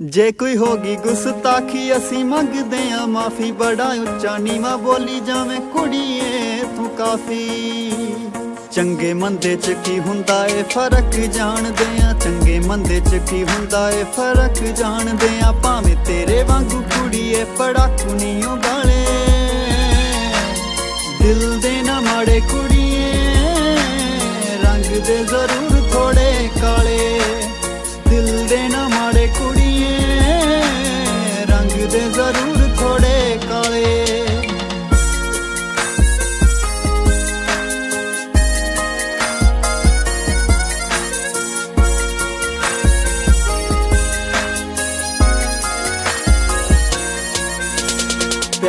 ਜੇ ਕੋਈ ਹੋਗੀ ਗੁਸਤਾਖੀ, ਅਸੀਂ ਮੰਗਦੇ ਆ ਮਾਫੀ। ਬੜਾ ਉੱਚਾ ਨੀਵਾ ਬੋਲੀ ਜਾਵੇਂ ਕੁੜੀਏ, ਤੂੰ ਕਾਫੀ। ਚੰਗੇ ਮੰਦੇ ਚ ਕੀ ਹੁੰਦਾ ਏ ਫ਼ਰਕ ਜਾਣਦੇ ਆ ਚੰਗੇ ਮੰਦੇ ਚ ਕੀ ਹੁੰਦਾ ਏ ਫ਼ਰਕ ਜਾਣਦੇ ਆ ਭਾਵੇਂ ਤੇਰੇ ਵਾਂਗੂ ਕੁੜੀਏ, ਪੜਾਕੂ ਨਹੀਂ ਗਾਲੇ। ਦਿਲ ਦੇ ਨਾ ਮਾੜੇ ਕੁੜੀਏ, ਰੰਗ ਦੇ ਜ਼ਰੂਰ ਥੋੜੇ ਕਾਲੇ।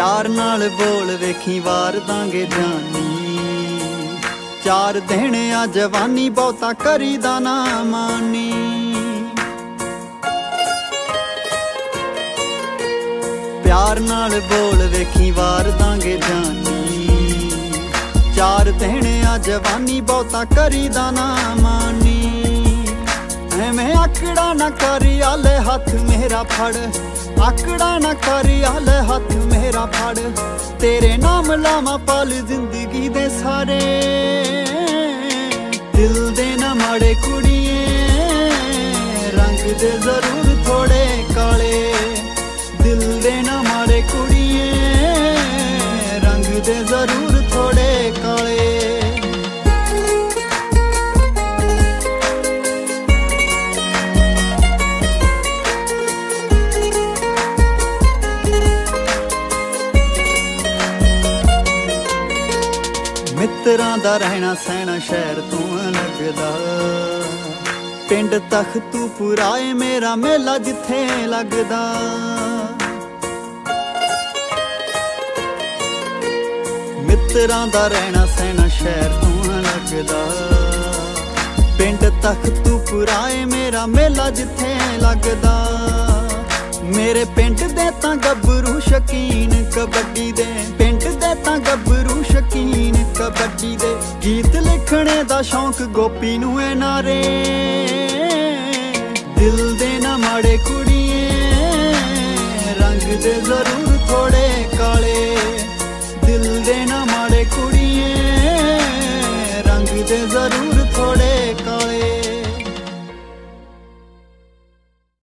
ਪਿਆਰ ਨਾਲ ਬੋਲ ਵੇਖੀ ਵਾਰ ਦਾਂਗੇ ਜਾਨੀ। ਚਾਰ ਦਿਨ ਆ ਜਵਾਨੀ ਬਹੁਤਾ ਕਰੀਦਾ ਨਾ ਮਾਨੀ। ਪਿਆਰ ਨਾਲ ਬੋਲ ਵੇਖੀ ਵਾਰ ਦਾਂਗੇ ਜਾਨੀ। ਚਾਰ ਦਿਨ ਆ ਜਵਾਨੀ ਬਹੁਤਾ ਕਰੀਦਾ ਨਾ ਆਕੜਾ ਨਾ ਕਰੀ ਆਲੇ ਹੱਥ ਮੇਰਾ ਫੜ। ਆਕੜਾ ਨਾ ਕਰੀ ਆਲੇ ਹੱਥ ਮੇਰਾ ਫੜ। ਤੇਰੇ ਨਾਮ ਲਾਵਾਂ ਪਲ ਜ਼ਿੰਦਗੀ ਦੇ ਸਾਰੇ। ਦਿਲ ਦੇ ਨਾ ਮਾੜੇ ਕੁੜੀਏ, ਰੰਗ ਦੇ ਜ਼ਰੂਰ ਥੋੜੇ ਕਾਲੇ। ਦਿਲ ਦੇ ਨਾ ਮਾੜੇ ਕੁੜੀਏ, ਰੰਗ ਦੇ ਜ਼ਰੂਰ ਮਿੱਤਰਾਂ ਦਾ ਰਹਿਣਾ ਸਹਿਣਾ ਸ਼ਹਿਰ ਤੋਂ ਲੱਗਦਾ ਪਿੰਡ ਤਖਤੂ ਏ ਮੇਰਾ ਮੇਲਾ ਜਿੱਥੇ ਲੱਗਦਾ। ਮਿੱਤਰਾਂ ਦਾ ਰਹਿਣਾ ਸਹਿਣਾ ਸ਼ਹਿਰ ਤੋਂ ਲੱਗਦਾ ਪਿੰਡ ਤਖਤੂ ਏ ਮੇਰਾ ਮੇਲਾ ਜਿੱਥੇ ਲੱਗਦਾ। ਮੇਰੇ ਪਿੰਡ ਦੇ ਤਾਂ ਗੱਭਰੂ ਸ਼ਕੀਨ ਕਬੱਡੀ ਦੇ। ਪਿੰਡ ਦੇ ਤਾਂ ਗੱਭਰੂ ਕਬੱਡੀ ਦੇ ਗੀਤ ਲਿਖਣੇ ਦਾ ਸ਼ੌਂਕ ਗੋਪੀ ਨੂੰ ਐ ਨਾਰੇ। ਦਿਲ ਦੇ ਨਾ ਮਾੜੇ ਕੁੜੀਏ, ਰੰਗ ਦੇ ਜ਼ਰੂਰ ਥੋੜੇ ਕਾਲੇ। ਦਿਲ ਦੇ ਨਾ ਮਾੜੇ ਕੁੜੀਏ, ਰੰਗ ਦੇ ਜ਼ਰੂਰ ਥੋੜੇ